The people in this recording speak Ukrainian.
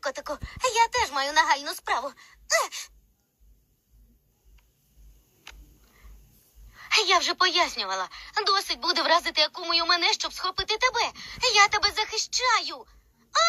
котику, я теж маю нагальну справу. Е. Я вже пояснювала. Досить буде вразити акумою мене, щоб схопити тебе. Я тебе захищаю.